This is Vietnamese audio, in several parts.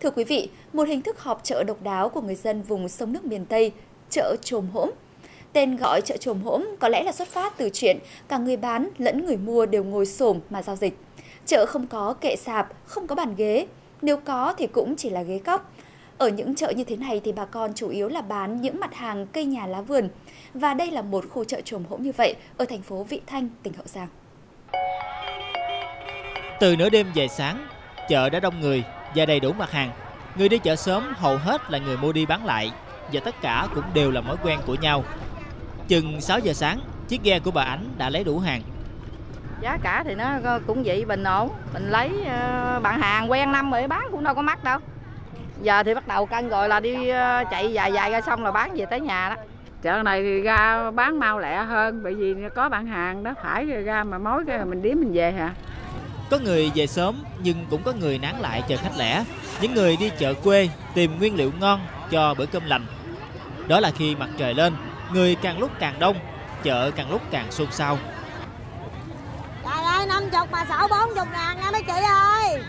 Thưa quý vị, một hình thức họp chợ độc đáo của người dân vùng sông nước miền Tây, chợ trồm hỗn. Tên gọi chợ trồm hỗn có lẽ là xuất phát từ chuyện cả người bán lẫn người mua đều ngồi xổm mà giao dịch. Chợ không có kệ sạp, không có bàn ghế, nếu có thì cũng chỉ là ghế cóc. Ở những chợ như thế này thì bà con chủ yếu là bán những mặt hàng cây nhà lá vườn. Và đây là một khu chợ trồm hỗn như vậy ở thành phố Vị Thanh, tỉnh Hậu Giang. Từ nửa đêm về sáng, chợ đã đông người và đầy đủ mặt hàng. Người đi chợ sớm hầu hết là người mua đi bán lại và tất cả cũng đều là mối quen của nhau. Chừng 6 giờ sáng, chiếc ghe của bà Ánh đã lấy đủ hàng. Giá cả thì nó cũng vậy bình ổn. Mình lấy uh, bạn hàng quen năm rồi bán cũng đâu có mắc đâu. Giờ thì bắt đầu cân rồi là đi uh, chạy dài dài ra xong là bán về tới nhà đó. Chợ này thì ra bán mau lẹ hơn bởi vì có bạn hàng đó phải ra mà mối cái mình điếm mình về hả. Có người về sớm nhưng cũng có người nán lại chờ khách lẻ. Những người đi chợ quê tìm nguyên liệu ngon cho bữa cơm lành. Đó là khi mặt trời lên, người càng lúc càng đông, chợ càng lúc càng xôn xao. Trời ơi, 50 mà 6 40 ngàn nha mấy chị ơi.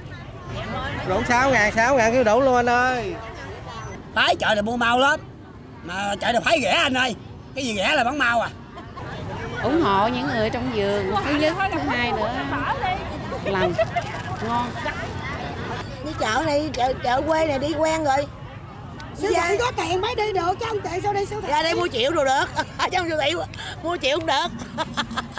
Đủ 6 ngàn, 6 ngàn kêu đủ luôn anh ơi. Tới chợ này mua mau lắm. Mà chợ này phải rẻ anh ơi. Cái gì rẻ là bán mau à. ủng hộ những người trong vườn thứ nhất thứ hai nữa làm ngon. Đi chợ này chợ, chợ quê này đi quen rồi. Siêu thị có tiền mới đi được chứ không tệ sao đây siêu thị ra đây mua triệu rồi được. Chứ không siêu thị mua triệu cũng được